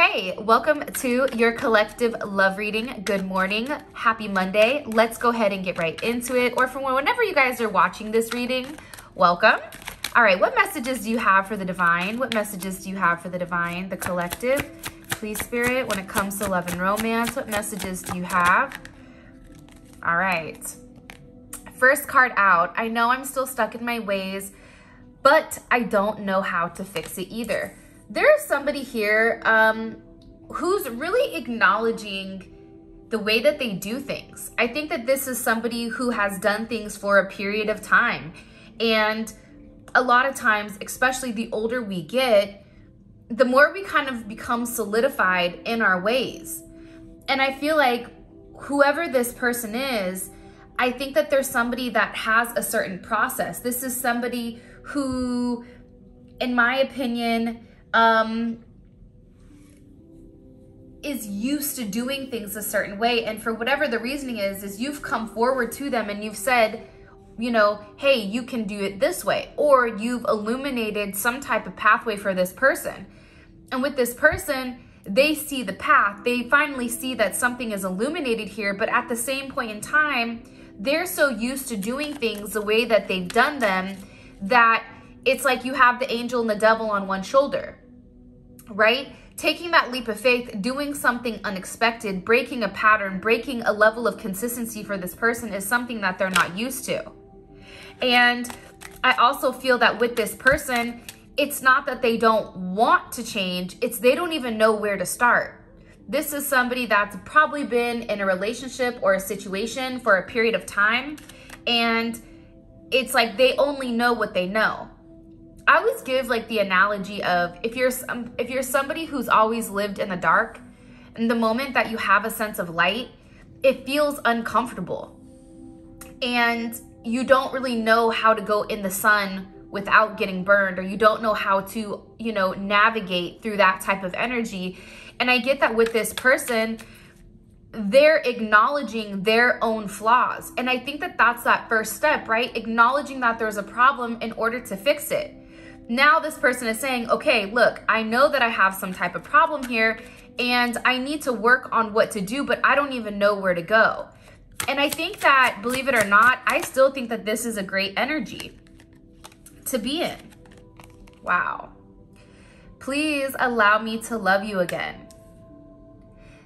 Hey, welcome to your collective love reading. Good morning. Happy Monday. Let's go ahead and get right into it. Or from whenever you guys are watching this reading, welcome. All right, what messages do you have for the divine? What messages do you have for the divine, the collective? Please, Spirit, when it comes to love and romance, what messages do you have? All right. First card out. I know I'm still stuck in my ways, but I don't know how to fix it either there's somebody here um, who's really acknowledging the way that they do things. I think that this is somebody who has done things for a period of time. And a lot of times, especially the older we get, the more we kind of become solidified in our ways. And I feel like whoever this person is, I think that there's somebody that has a certain process. This is somebody who, in my opinion, um, is used to doing things a certain way. And for whatever the reasoning is, is you've come forward to them and you've said, you know, hey, you can do it this way. Or you've illuminated some type of pathway for this person. And with this person, they see the path. They finally see that something is illuminated here. But at the same point in time, they're so used to doing things the way that they've done them that it's like you have the angel and the devil on one shoulder, right? Taking that leap of faith, doing something unexpected, breaking a pattern, breaking a level of consistency for this person is something that they're not used to. And I also feel that with this person, it's not that they don't want to change, it's they don't even know where to start. This is somebody that's probably been in a relationship or a situation for a period of time, and it's like they only know what they know. I always give like the analogy of if you're some, um, if you're somebody who's always lived in the dark, and the moment that you have a sense of light, it feels uncomfortable. And you don't really know how to go in the sun without getting burned or you don't know how to, you know, navigate through that type of energy. And I get that with this person, they're acknowledging their own flaws. And I think that that's that first step, right? Acknowledging that there's a problem in order to fix it. Now this person is saying, okay, look, I know that I have some type of problem here and I need to work on what to do, but I don't even know where to go. And I think that, believe it or not, I still think that this is a great energy to be in. Wow. Please allow me to love you again.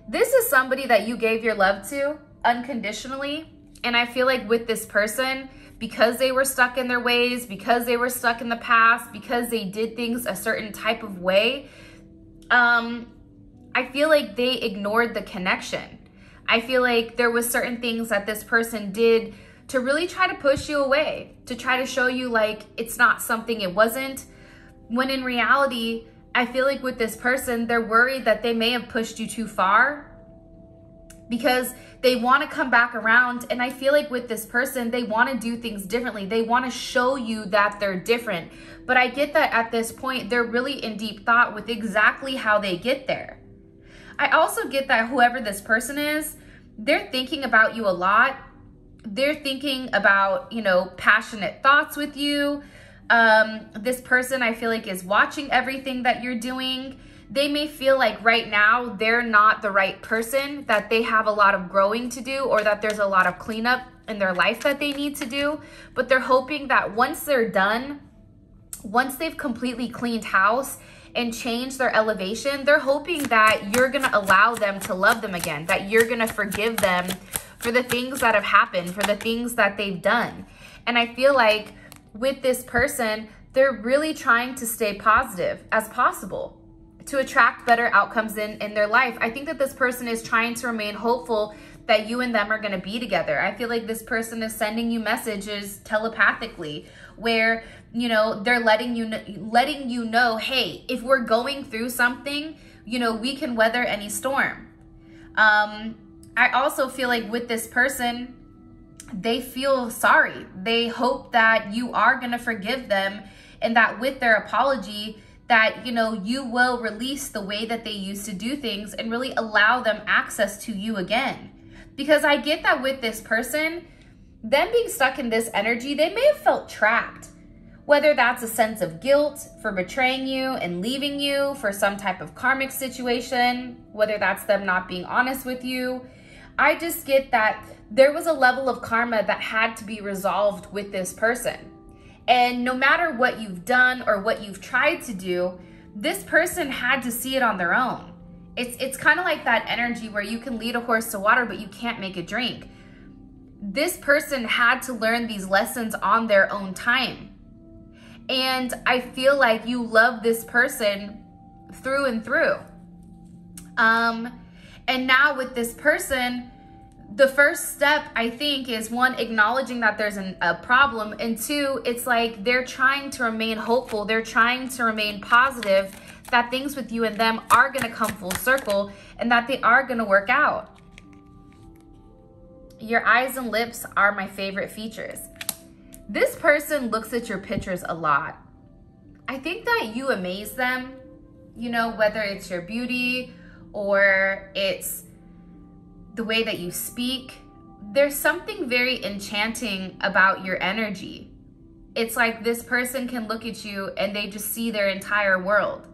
This is somebody that you gave your love to unconditionally. And I feel like with this person, because they were stuck in their ways, because they were stuck in the past, because they did things a certain type of way, um, I feel like they ignored the connection. I feel like there was certain things that this person did to really try to push you away, to try to show you like it's not something it wasn't. When in reality, I feel like with this person, they're worried that they may have pushed you too far because they want to come back around. And I feel like with this person, they want to do things differently. They want to show you that they're different. But I get that at this point, they're really in deep thought with exactly how they get there. I also get that whoever this person is, they're thinking about you a lot. They're thinking about, you know, passionate thoughts with you. Um, this person I feel like is watching everything that you're doing they may feel like right now they're not the right person, that they have a lot of growing to do, or that there's a lot of cleanup in their life that they need to do. But they're hoping that once they're done, once they've completely cleaned house and changed their elevation, they're hoping that you're to allow them to love them again, that you're to forgive them for the things that have happened, for the things that they've done. And I feel like with this person, they're really trying to stay positive as possible to attract better outcomes in, in their life. I think that this person is trying to remain hopeful that you and them are going to be together. I feel like this person is sending you messages telepathically where, you know, they're letting you letting you know, "Hey, if we're going through something, you know, we can weather any storm." Um I also feel like with this person, they feel sorry. They hope that you are going to forgive them and that with their apology, that, you know, you will release the way that they used to do things and really allow them access to you again. Because I get that with this person, them being stuck in this energy, they may have felt trapped. Whether that's a sense of guilt for betraying you and leaving you for some type of karmic situation, whether that's them not being honest with you. I just get that there was a level of karma that had to be resolved with this person. And no matter what you've done or what you've tried to do, this person had to see it on their own. It's it's kind of like that energy where you can lead a horse to water but you can't make it drink. This person had to learn these lessons on their own time. And I feel like you love this person through and through. Um and now with this person, the first step i think is one acknowledging that there's an, a problem and two it's like they're trying to remain hopeful they're trying to remain positive that things with you and them are going to come full circle and that they are going to work out. Your eyes and lips are my favorite features. This person looks at your pictures a lot. I think that you amaze them you know whether it's your beauty or it's the way that you speak, there's something very enchanting about your energy. It's like this person can look at you and they just see their entire world.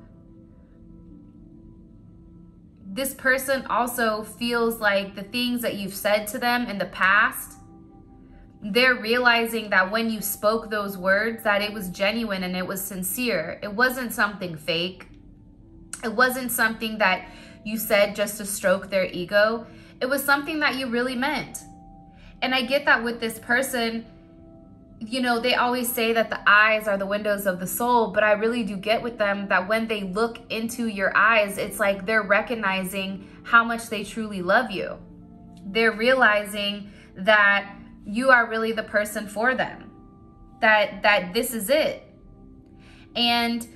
This person also feels like the things that you've said to them in the past, they're realizing that when you spoke those words that it was genuine and it was sincere. It wasn't something fake. It wasn't something that you said just to stroke their ego. It was something that you really meant. And I get that with this person, you know, they always say that the eyes are the windows of the soul, but I really do get with them that when they look into your eyes, it's like they're recognizing how much they truly love you. They're realizing that you are really the person for them. That that this is it. And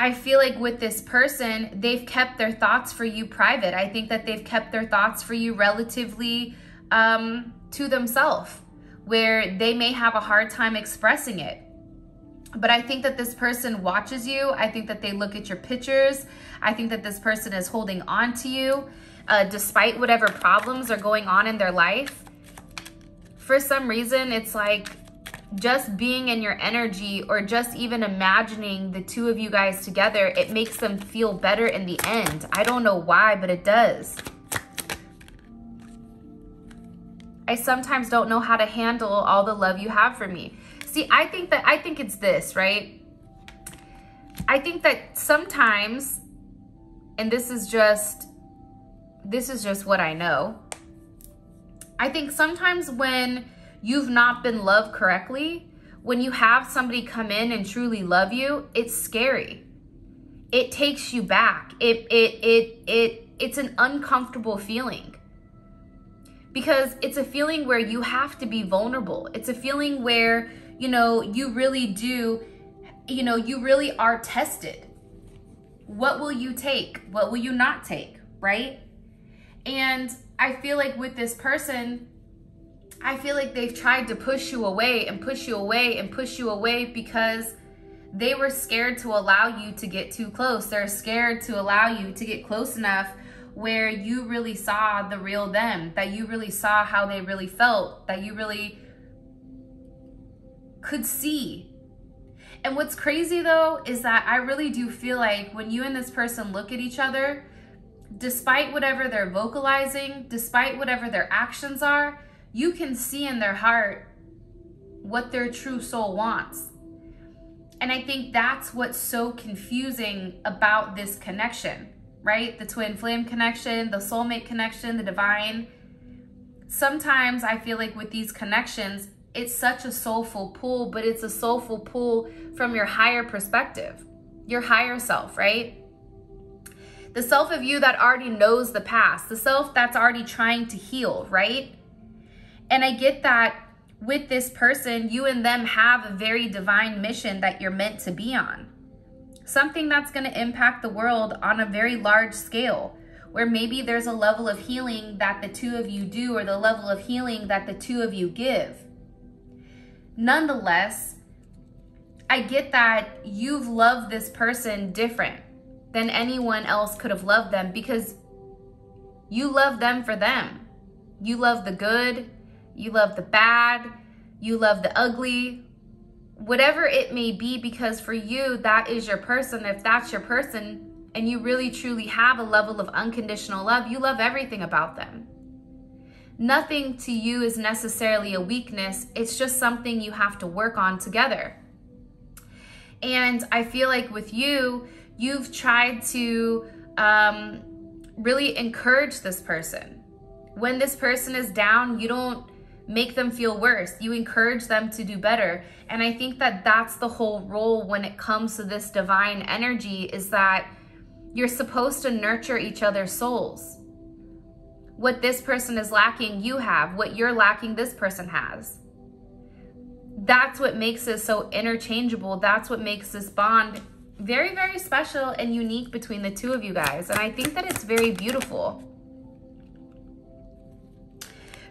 I feel like with this person, they've kept their thoughts for you private. I think that they've kept their thoughts for you relatively um, to themselves, where they may have a hard time expressing it. But I think that this person watches you. I think that they look at your pictures. I think that this person is holding on to you uh, despite whatever problems are going on in their life. For some reason, it's like just being in your energy or just even imagining the two of you guys together, it makes them feel better in the end. I don't know why, but it does. I sometimes don't know how to handle all the love you have for me. See, I think that I think it's this, right? I think that sometimes and this is just this is just what I know. I think sometimes when you've not been loved correctly, when you have somebody come in and truly love you, it's scary. It takes you back. It it it it it's an uncomfortable feeling. Because it's a feeling where you have to be vulnerable. It's a feeling where, you know, you really do, you know, you really are tested. What will you take? What will you not take, right? And I feel like with this person, I feel like they've tried to push you away and push you away and push you away because they were scared to allow you to get too close. They're scared to allow you to get close enough where you really saw the real them, that you really saw how they really felt, that you really could see. And what's crazy though is that I really do feel like when you and this person look at each other, despite whatever they're vocalizing, despite whatever their actions are, you can see in their heart what their true soul wants. And I think that's what's so confusing about this connection, right? The twin flame connection, the soulmate connection, the divine. Sometimes I feel like with these connections, it's such a soulful pull, but it's a soulful pull from your higher perspective, your higher self, right? The self of you that already knows the past, the self that's already trying to heal, right? And I get that with this person, you and them have a very divine mission that you're meant to be on. Something that's going to impact the world on a very large scale, where maybe there's a level of healing that the two of you do or the level of healing that the two of you give. Nonetheless, I get that you've loved this person different than anyone else could have loved them because you love them for them. You love the good, you love the bad, you love the ugly, whatever it may be, because for you, that is your person. If that's your person, and you really truly have a level of unconditional love, you love everything about them. Nothing to you is necessarily a weakness, it's just something you have to work on together. And I feel like with you, you've tried to um, really encourage this person. When this person is down, you don't make them feel worse. You encourage them to do better. And I think that that's the whole role when it comes to this divine energy is that you're supposed to nurture each other's souls. What this person is lacking, you have. What you're lacking, this person has. That's what makes this so interchangeable. That's what makes this bond very, very special and unique between the two of you guys. And I think that it's very beautiful.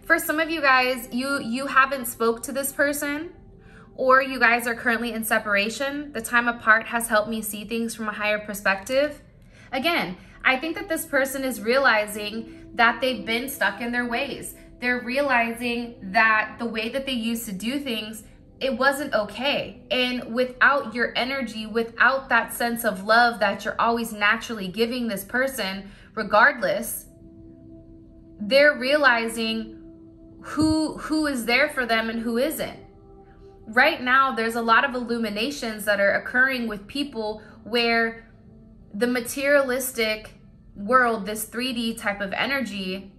For some of you guys, you, you haven't spoke to this person or you guys are currently in separation. The time apart has helped me see things from a higher perspective. Again, I think that this person is realizing that they've been stuck in their ways. They're realizing that the way that they used to do things, it wasn't okay. And without your energy, without that sense of love that you're always naturally giving this person, regardless, they're realizing who who is there for them and who isn't. Right now, there's a lot of illuminations that are occurring with people where the materialistic world, this 3D type of energy,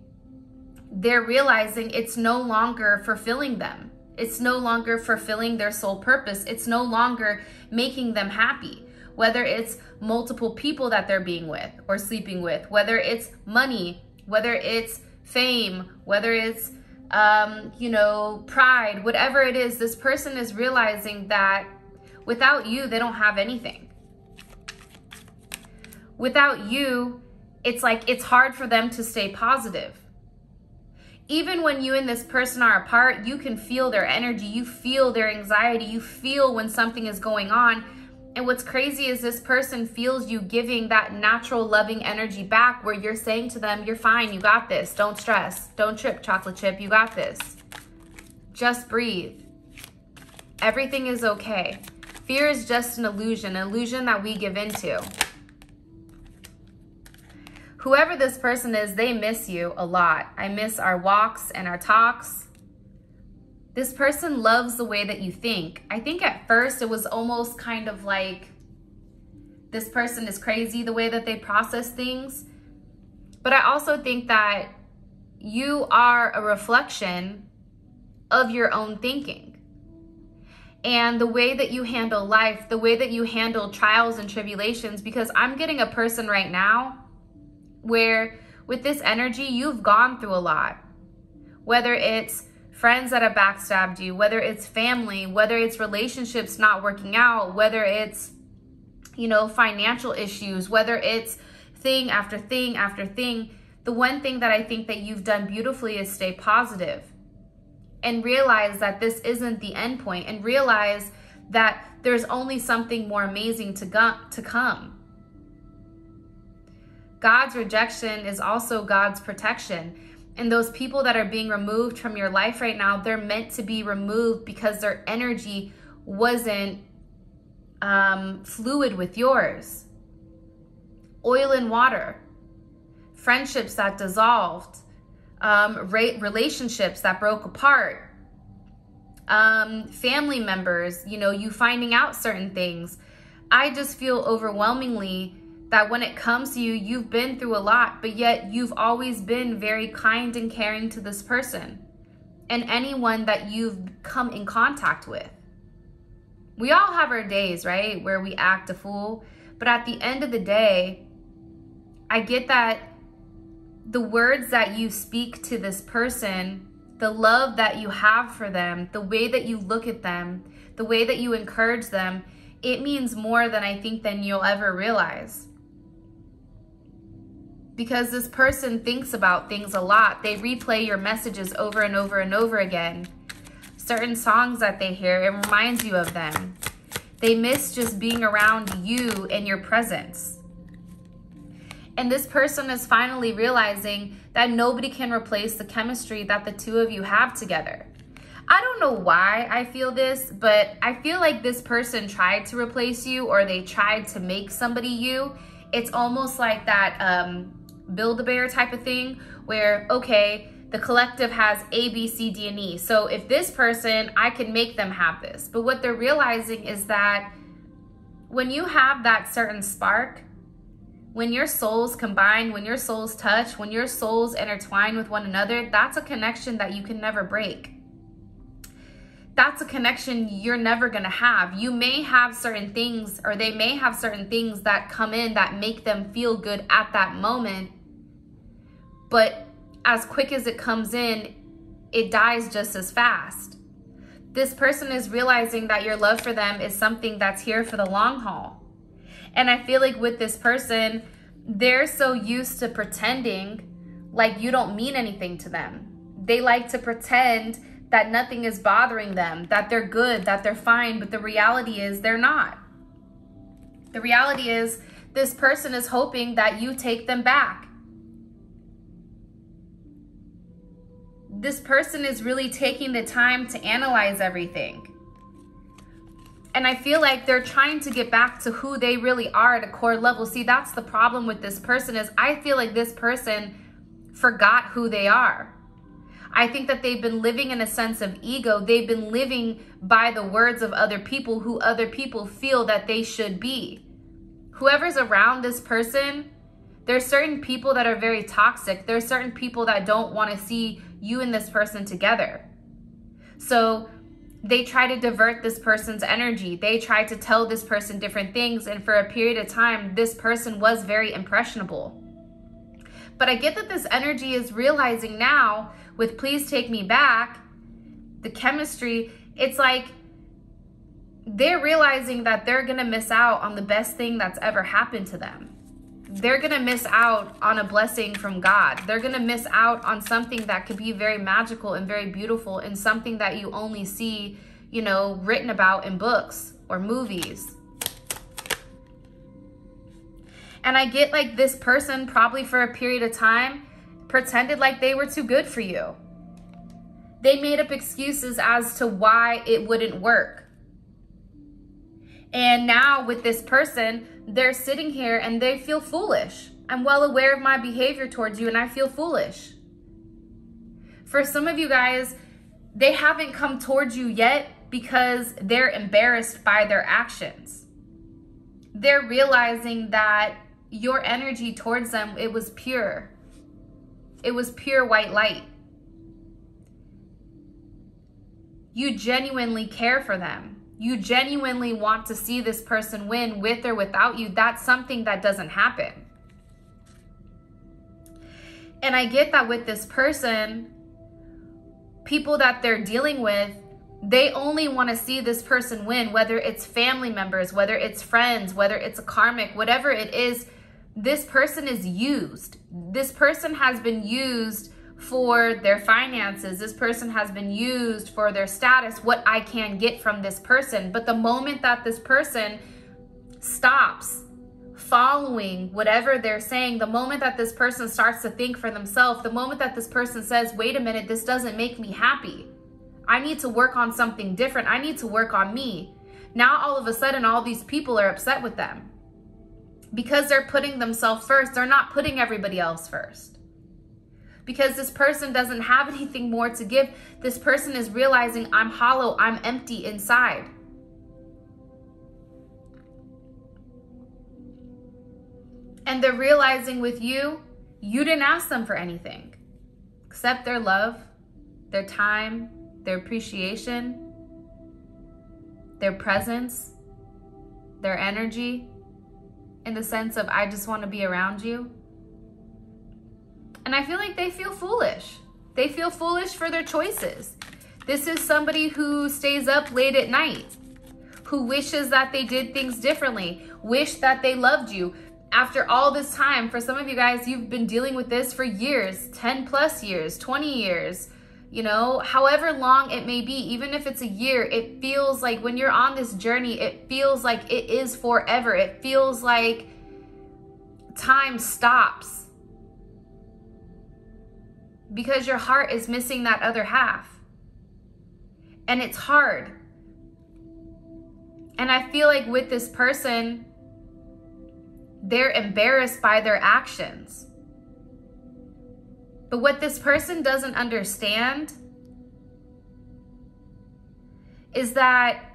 they're realizing it's no longer fulfilling them. It's no longer fulfilling their soul purpose. It's no longer making them happy. Whether it's multiple people that they're being with or sleeping with, whether it's money, whether it's fame, whether it's, um, you know, pride, whatever it is, this person is realizing that without you, they don't have anything without you, it's like it's hard for them to stay positive. Even when you and this person are apart, you can feel their energy, you feel their anxiety, you feel when something is going on. And what's crazy is this person feels you giving that natural loving energy back where you're saying to them, You're fine, you got this. Don't stress. Don't trip, chocolate chip. You got this. Just breathe. Everything is okay. Fear is just an illusion, an illusion that we give into whoever this person is, they miss you a lot. I miss our walks and our talks. This person loves the way that you think. I think at first it was almost kind of like this person is crazy the way that they process things. But I also think that you are a reflection of your own thinking. And the way that you handle life, the way that you handle trials and tribulations, because I'm getting a person right now where with this energy, you've gone through a lot. Whether it's friends that have backstabbed you, whether it's family, whether it's relationships not working out, whether it's, you know, financial issues, whether it's thing after thing after thing. The one thing that I think that you've done beautifully is stay positive and realize that this isn't the end point and realize that there's only something more amazing to, go- to come. God's rejection is also God's protection. And those people that are being removed from your life right now, they're meant to be removed because their energy wasn't um, fluid with yours. Oil and water, friendships that dissolved, um, relationships that broke apart, um, family members, you know, you finding out certain things. I just feel overwhelmingly that when it comes to you, you've been through a lot, but yet you've always been very kind and caring to this person and anyone that you've come in contact with. We all have our days, right, where we act a fool, but at the end of the day, I get that the words that you speak to this person, the love that you have for them, the way that you look at them, the way that you encourage them, it means more than I think than you'll ever realize because this person thinks about things a lot. They replay your messages over and over and over again. Certain songs that they hear, it reminds you of them. They miss just being around you and your presence. And this person is finally realizing that nobody can replace the chemistry that the two of you have together. I don't know why I feel this, but I feel like this person tried to replace you or they tried to make somebody you. It's almost like that um, Build-A-Bear type of thing where, okay, the collective has A, B, C, D, and E. So if this person, I can make them have this. But what they're realizing is that when you have that certain spark, when your souls combine, when your souls touch, when your souls intertwine with one another, that's a connection that you can never break. That's a connection you're never going to have. You may have certain things, or they may have certain things that come in that make them feel good at that moment. But as quick as it comes in, it dies just as fast. This person is realizing that your love for them is something that's here for the long haul. And I feel like with this person, they're so used to pretending like you don't mean anything to them. They like to pretend that nothing is bothering them, that they're good, that they're fine, but the reality is they're not. The reality is this person is hoping that you take them back. This person is really taking the time to analyze everything. And I feel like they're trying to get back to who they really are at a core level. See, that's the problem with this person is I feel like this person forgot who they are. I think that they've been living in a sense of ego. They've been living by the words of other people who other people feel that they should be. Whoever's around this person, there's certain people that are very toxic. There's certain people that don't want to see you and this person together. So they try to divert this person's energy. They try to tell this person different things. And for a period of time, this person was very impressionable. But I get that this energy is realizing now with Please Take Me Back, the chemistry, it's like they're realizing that they're going to miss out on the best thing that's ever happened to them they're going to miss out on a blessing from God. They're going to miss out on something that could be very magical and very beautiful and something that you only see, you know, written about in books or movies. And I get like this person probably for a period of time pretended like they were too good for you. They made up excuses as to why it wouldn't work. And now with this person, they're sitting here and they feel foolish. I'm well aware of my behavior towards you and I feel foolish. For some of you guys, they haven't come towards you yet because they're embarrassed by their actions. They're realizing that your energy towards them, it was pure. It was pure white light. You genuinely care for them you genuinely want to see this person win with or without you, that's something that doesn't happen. And I get that with this person, people that they're dealing with, they only want to see this person win, whether it's family members, whether it's friends, whether it's a karmic, whatever it is, this person is used. This person has been used for their finances. This person has been used for their status, what I can get from this person. But the moment that this person stops following whatever they're saying, the moment that this person starts to think for themselves, the moment that this person says, wait a minute, this doesn't make me happy. I need to work on something different. I need to work on me. Now, all of a sudden, all these people are upset with them because they're putting themselves first. They're not putting everybody else first because this person doesn't have anything more to give. This person is realizing I'm hollow, I'm empty inside. And they're realizing with you, you didn't ask them for anything except their love, their time, their appreciation, their presence, their energy, in the sense of, I just want to be around you. And I feel like they feel foolish. They feel foolish for their choices. This is somebody who stays up late at night, who wishes that they did things differently, wish that they loved you. After all this time, for some of you guys, you've been dealing with this for years, 10 plus years, 20 years, you know, however long it may be, even if it's a year, it feels like when you're on this journey, it feels like it is forever. It feels like time stops because your heart is missing that other half. And it's hard. And I feel like with this person, they're embarrassed by their actions. But what this person doesn't understand is that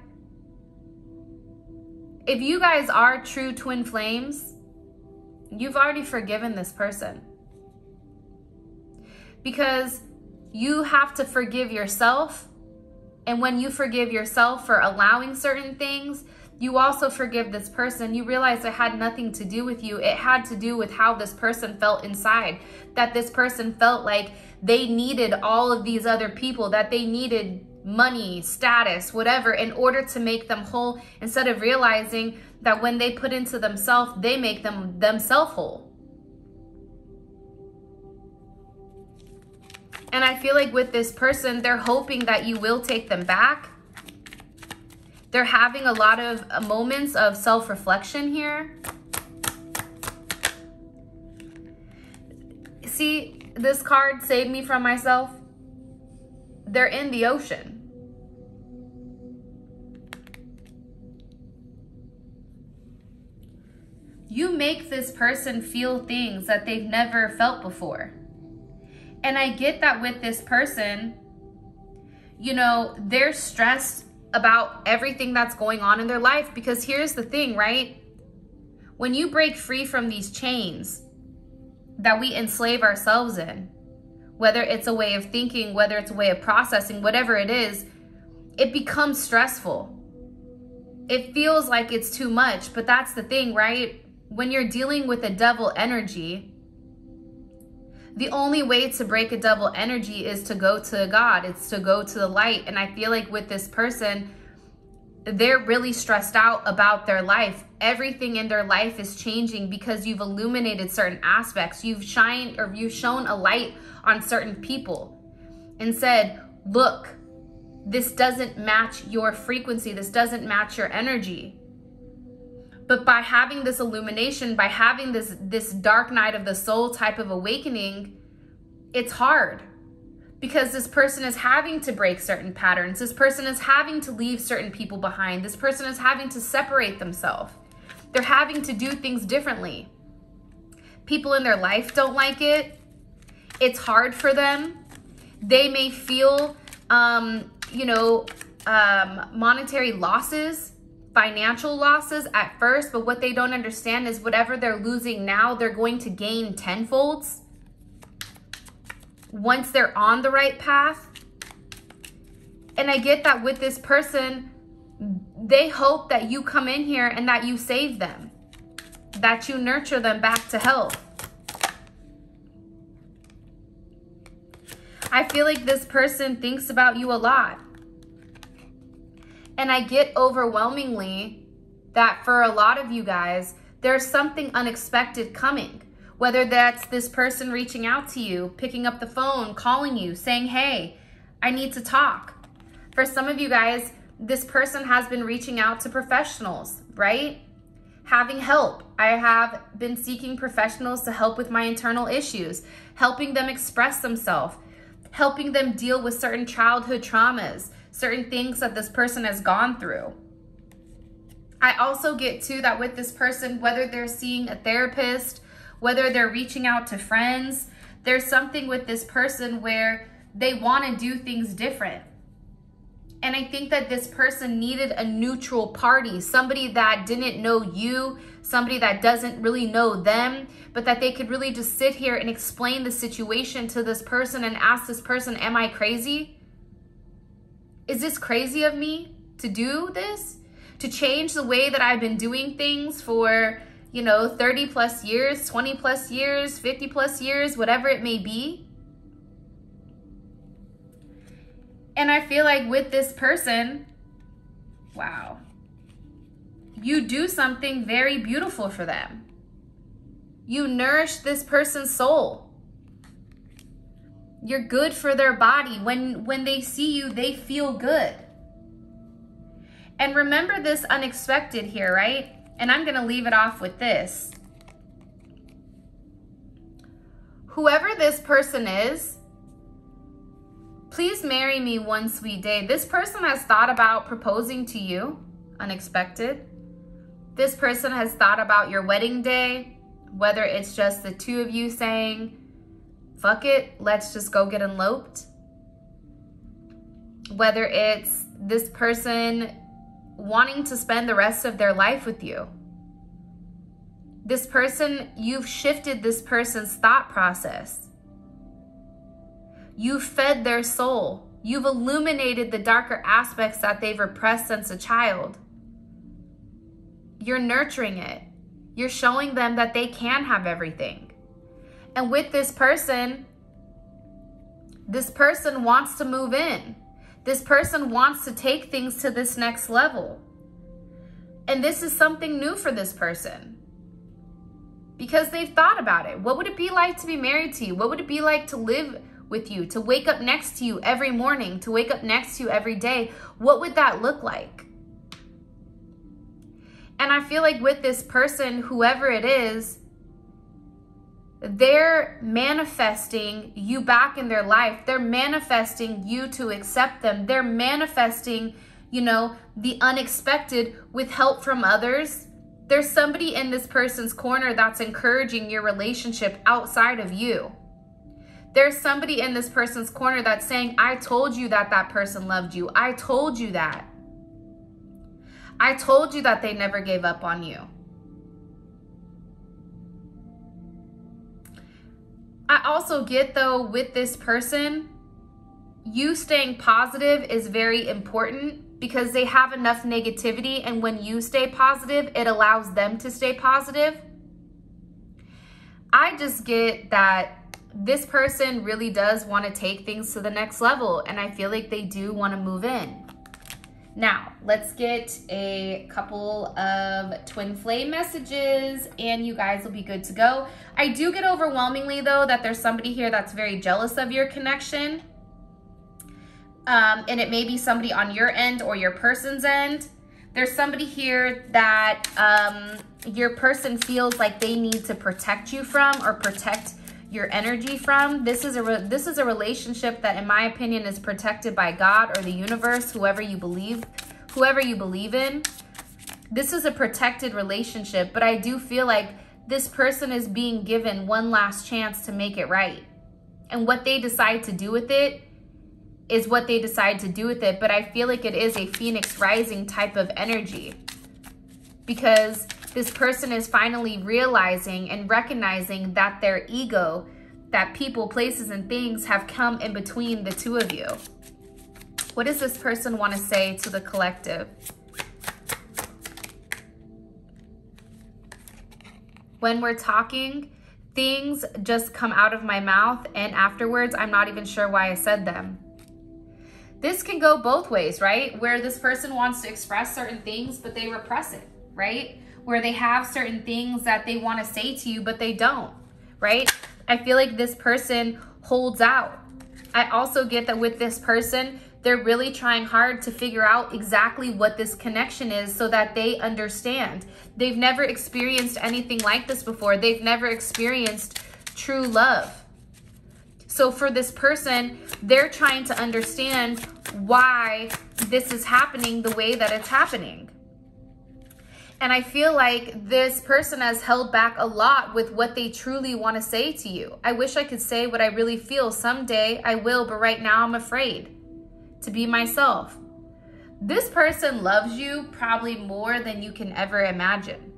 if you guys are true twin flames, you've already forgiven this person. Because you have to forgive yourself. And when you forgive yourself for allowing certain things, you also forgive this person. You realize it had nothing to do with you. It had to do with how this person felt inside. That this person felt like they needed all of these other people, that they needed money, status, whatever, in order to make them whole, instead of realizing that when they put into themselves, they make them themselves whole. And I feel like with this person, they're hoping that you will take them back. They're having a lot of uh, moments of self-reflection here. See, this card saved me from myself. They're in the ocean. you make this person feel things that they've never felt before. And I get that with this person, you know, they're stressed about everything that's going on in their life because here's the thing, right? When you break free from these chains that we enslave ourselves in, whether it's a way of thinking, whether it's a way of processing, whatever it is, it becomes stressful. It feels like it's too much, but that's the thing, right? when you're dealing with a devil energy, the only way to break a devil energy is to go to God. It's to go to the light. And I feel like with this person, they're really stressed out about their life. Everything in their life is changing because you've illuminated certain aspects. You've shined or you've shown a light on certain people and said, look, this doesn't match your frequency. This doesn't match your energy. But by having this illumination, by having this this dark night of the soul type of awakening, it's hard because this person is having to break certain patterns. This person is having to leave certain people behind. This person is having to separate themselves. They're having to do things differently. People in their life don't like it. It's hard for them. They may feel, um, you know, um, monetary losses financial losses at first, but what they don't understand is whatever they're losing now, they're going to gain tenfolds once they're on the right path. And I get that with this person, they hope that you come in here and that you save them, that you nurture them back to health. I feel like this person thinks about you a lot. And I get overwhelmingly that for a lot of you guys, there's something unexpected coming. Whether that's this person reaching out to you, picking up the phone, calling you, saying, hey, I need to talk. For some of you guys, this person has been reaching out to professionals, right? Having help. I have been seeking professionals to help with my internal issues, helping them express themselves, helping them deal with certain childhood traumas, certain things that this person has gone through. I also get to that with this person, whether they're seeing a therapist, whether they're reaching out to friends, there's something with this person where they want to do things different. And I think that this person needed a neutral party, somebody that didn't know you, somebody that doesn't really know them, but that they could really just sit here and explain the situation to this person and ask this person, Am I crazy? Is this crazy of me to do this? To change the way that I've been doing things for, you know, 30 plus years, 20 plus years, 50 plus years, whatever it may be? And I feel like with this person, wow, you do something very beautiful for them. You nourish this person's soul you're good for their body. When, when they see you, they feel good. And remember this unexpected here, right? And I'm going to leave it off with this. Whoever this person is, Please marry me one sweet day. This person has thought about proposing to you, unexpected. This person has thought about your wedding day, whether it's just the two of you saying, fuck it, let's just go get eloped. Whether it's this person wanting to spend the rest of their life with you. This person, you've shifted this person's thought process. You've fed their soul. You've illuminated the darker aspects that they've repressed since a child. You're nurturing it. You're showing them that they can have everything. And with this person, this person wants to move in. This person wants to take things to this next level. And this is something new for this person because they've thought about it. What would it be like to be married to you? What would it be like to live with you, to wake up next to you every morning, to wake up next to you every day? What would that look like? And I feel like with this person, whoever it is, they're manifesting you back in their life. They're manifesting you to accept them. They're manifesting, you know, the unexpected with help from others. There's somebody in this person's corner that's encouraging your relationship outside of you. There's somebody in this person's corner that's saying, I told you that that person loved you. I told you that. I told you that they never gave up on you. I also get though with this person, you staying positive is very important because they have enough negativity and when you stay positive, it allows them to stay positive. I just get that this person really does want to take things to the next level and I feel like they do want to move in. Now, let's get a couple of twin flame messages and you guys will be good to go. I do get overwhelmingly though that there's somebody here that's very jealous of your connection. Um, and it may be somebody on your end or your person's end. There's somebody here that um, your person feels like they need to protect you from or protect your energy from. This is a this is a relationship that in my opinion is protected by God or the universe, whoever you believe, whoever you believe in. This is a protected relationship, but I do feel like this person is being given one last chance to make it right. And what they decide to do with it is what they decide to do with it, but I feel like it is a phoenix rising type of energy because this person is finally realizing and recognizing that their ego, that people, places, and things have come in between the two of you. What does this person want to say to the collective? When we're talking, things just come out of my mouth and afterwards, I'm not even sure why I said them. This can go both ways, right? Where this person wants to express certain things, but they repress it, right? Where they have certain things that they want to say to you, but they don't, right? I feel like this person holds out. I also get that with this person, they're really trying hard to figure out exactly what this connection is so that they understand. They've never experienced anything like this before. They've never experienced true love. So for this person, they're trying to understand why this is happening the way that it's happening. And I feel like this person has held back a lot with what they truly want to say to you. I wish I could say what I really feel. Someday I will, but right now I'm afraid to be myself. This person loves you probably more than you can ever imagine,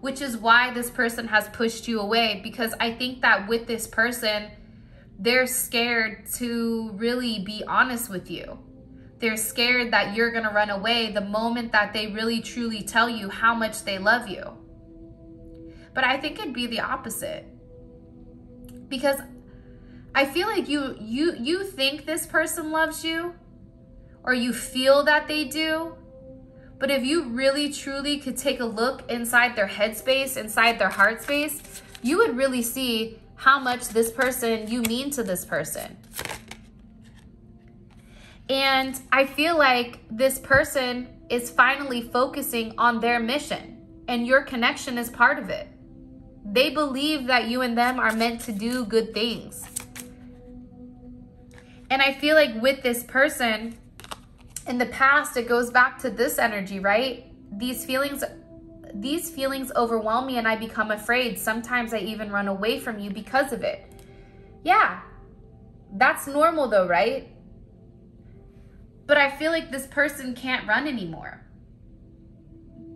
which is why this person has pushed you away because I think that with this person, they're scared to really be honest with you they're scared that you're going to run away the moment that they really truly tell you how much they love you. But I think it'd be the opposite. Because I feel like you you you think this person loves you or you feel that they do. But if you really truly could take a look inside their headspace, inside their heart space, you would really see how much this person you mean to this person. And I feel like this person is finally focusing on their mission, and your connection is part of it. They believe that you and them are meant to do good things. And I feel like with this person, in the past, it goes back to this energy, right? These feelings these feelings overwhelm me and I become afraid. Sometimes I even run away from you because of it. Yeah, that's normal though, right? But I feel like this person can't run anymore.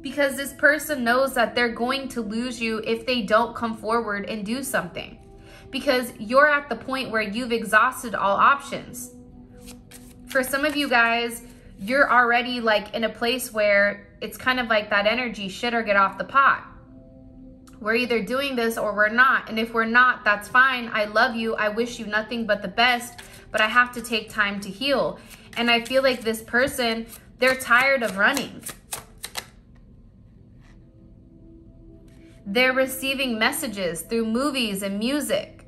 Because this person knows that they're going to lose you if they don't come forward and do something. Because you're at the point where you've exhausted all options. For some of you guys, you're already like in a place where it's kind of like that energy shit or get off the pot. We're either doing this or we're not. And if we're not, that's fine. I love you. I wish you nothing but the best, but I have to take time to heal. And I feel like this person, they're tired of running. They're receiving messages through movies and music.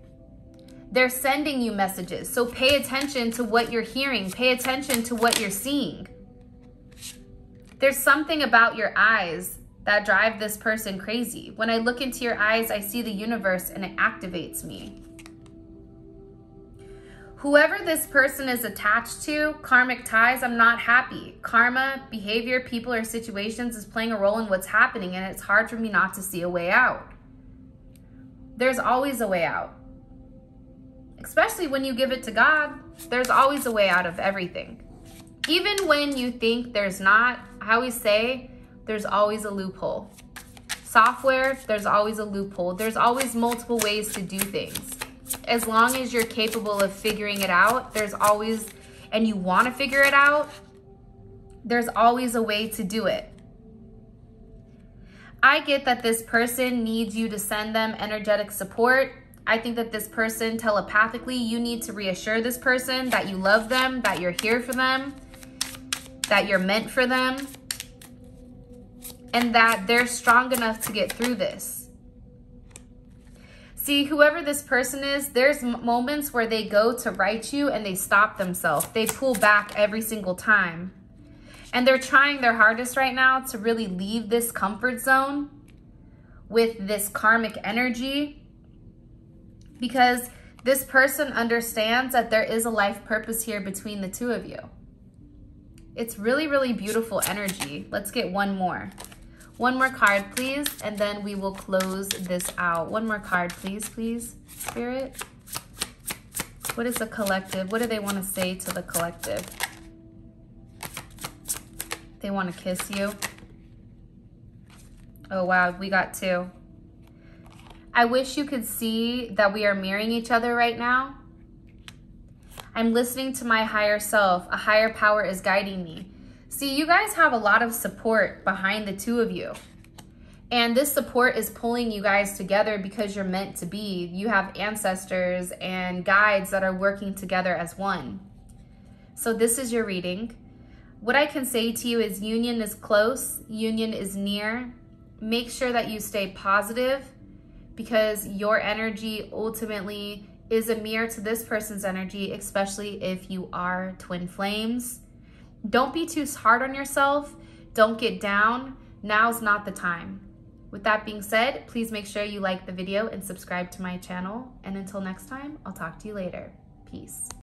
They're sending you messages. So pay attention to what you're hearing. Pay attention to what you're seeing. There's something about your eyes that drive this person crazy. When I look into your eyes, I see the universe and it activates me. Whoever this person is attached to, karmic ties, I'm not happy. Karma, behavior, people, or situations is playing a role in what's happening, and it's hard for me not to see a way out. There's always a way out especially when you give it to God, there's always a way out of everything. Even when you think there's not, I always say, there's always a loophole. Software, there's always a loophole. There's always multiple ways to do things. As long as you're capable of figuring it out, there's always, and you want to figure it out, there's always a way to do it. I get that this person needs you to send them energetic support I think that this person telepathically, you need to reassure this person that you love them, that you're here for them, that you're meant for them, and that they're strong enough to get through this. See, whoever this person is, there's moments where they go to write you and they stop themselves. They pull back every single time. And they're trying their hardest right now to really leave this comfort zone with this karmic energy because this person understands that there is a life purpose here between the two of you. It's really, really beautiful energy. Let's get one more. One more card, please, and then we will close this out. One more card, please, please, Spirit. What is the collective? What do they want to say to the collective? They want to kiss you. Oh, wow, we got two. I wish you could see that we are mirroring each other right now. I'm listening to my higher self. A higher power is guiding me. See, you guys have a lot of support behind the two of you. And this support is pulling you guys together because you're meant to be. You have ancestors and guides that are working together as one. So this is your reading. What I can say to you is union is close, union is near. Make sure that you stay positive because your energy ultimately is a mirror to this person's energy, especially if you are twin flames. Don't be too hard on yourself. Don't get down. Now's not the time. With that being said, please make sure you like the video and subscribe to my channel. And until next time, I'll talk to you later. Peace.